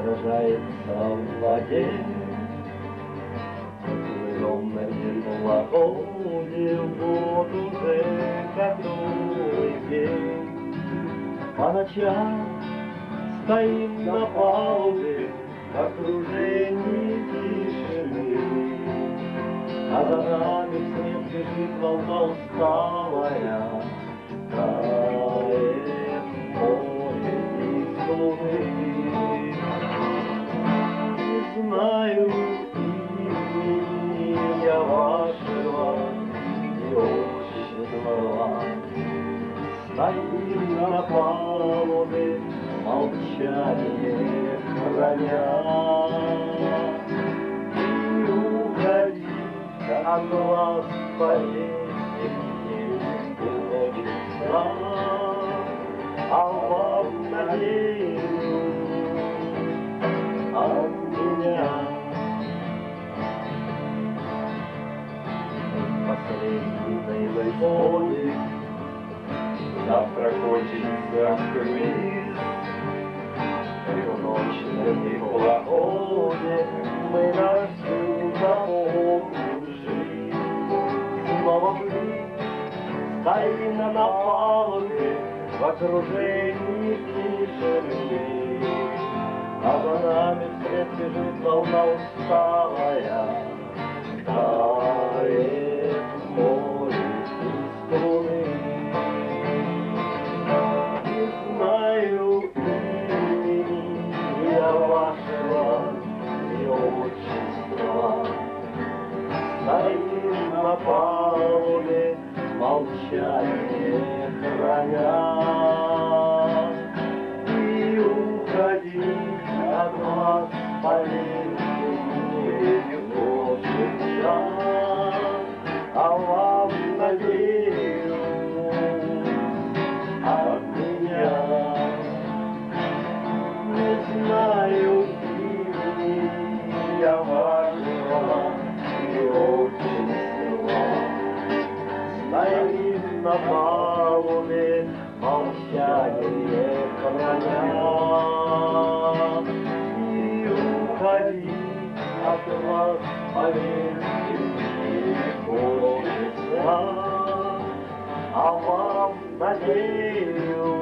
отражается в воде. Плывем на теплоходе, вот уже который день. По ночам стоим на палубе, в окружении тишины. А за нами вслед бежит волна усталая, Тает море из луны. Знаю имени я вашего и отчества. Стоим на палубе, молчание храня. И уходи от глаз болезней хочется, а вам Выходит, завтра кончится. И в ночь на теплоходе мы на всю запомним жизнь. Снова мы стоим на палубе в окружении тишины. А за нами вслед бежит волна усталая, Стоим на палубе, молчание храня. Уходи от поверьте, не хочется, а вам надеюсь